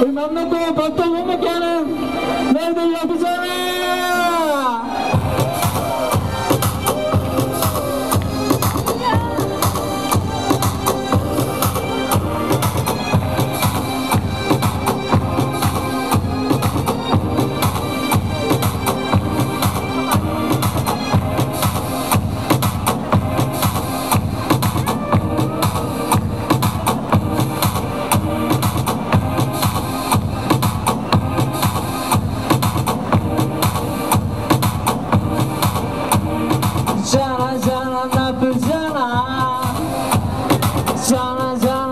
Bilmem ne kovu patlamamı kendim. Nerede yapacağım? Zana, Zana.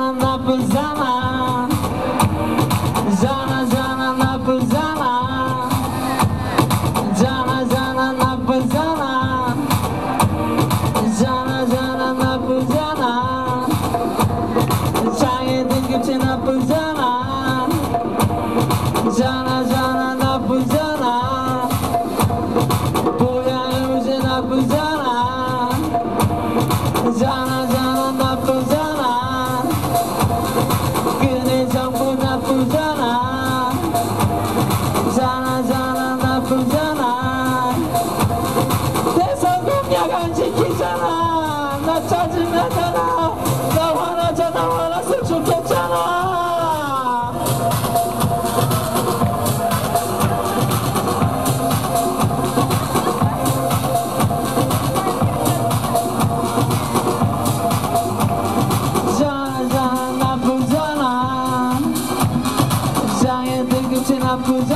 Good.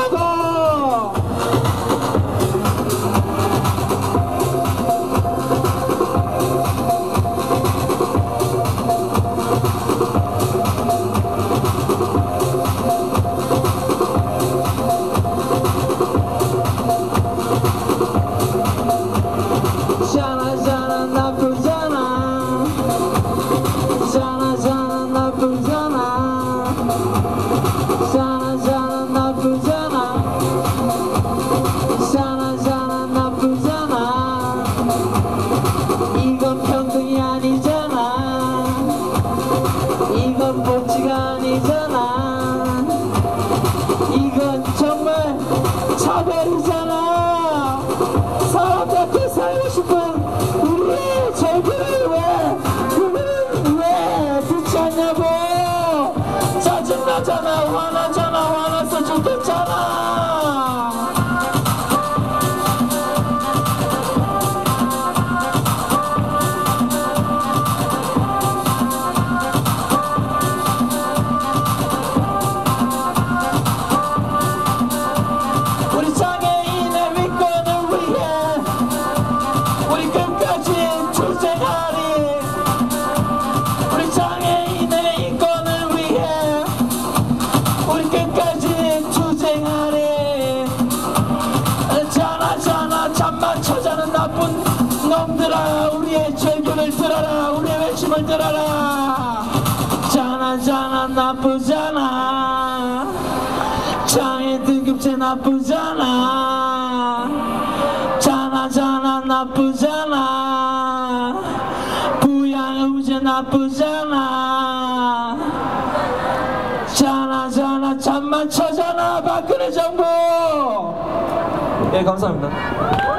이건 정말 차별이. 사람들아 우리의 절규를 들어라 우리의 외침을 들어라. 장난장난 나쁘잖아. 장애 등급제 나쁘잖아. 장난장난 나쁘잖아. 부양 의제 나쁘잖아. 장난장난 잠만 쳐잖아 박근혜 정부. 예 감사합니다.